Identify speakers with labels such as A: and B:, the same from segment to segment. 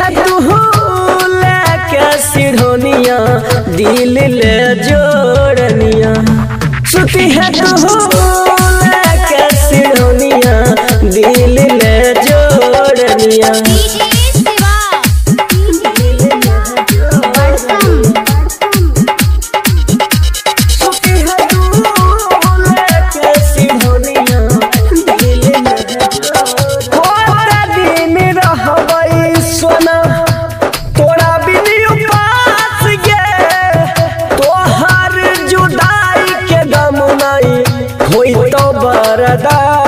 A: है तू दिल ले जोड़निया। सुती है तू तो बरदा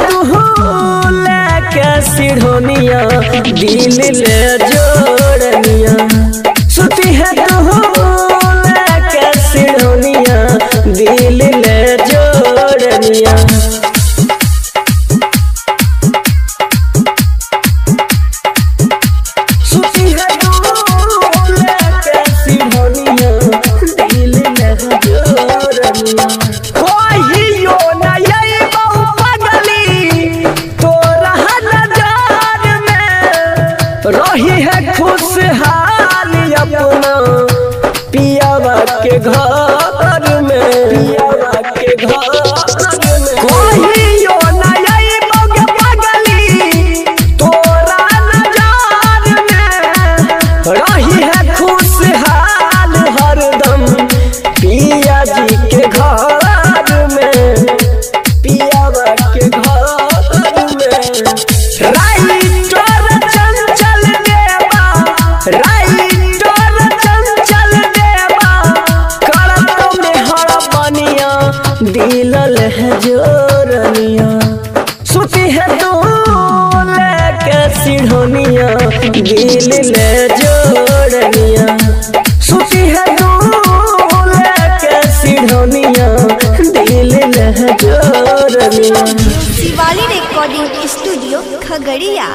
A: तू लेके सिढ़ोनिया दिल ले जोड़निया। सुती है तू लेके सिढ़ोनिया दिल ले जोड़निया। जी के घर में पिया के घर में। राइटर चंचल देवा, राइटर चंचल देवा करत में हर बनिया दिलल है जो।
B: Shivali recording studio Khagaria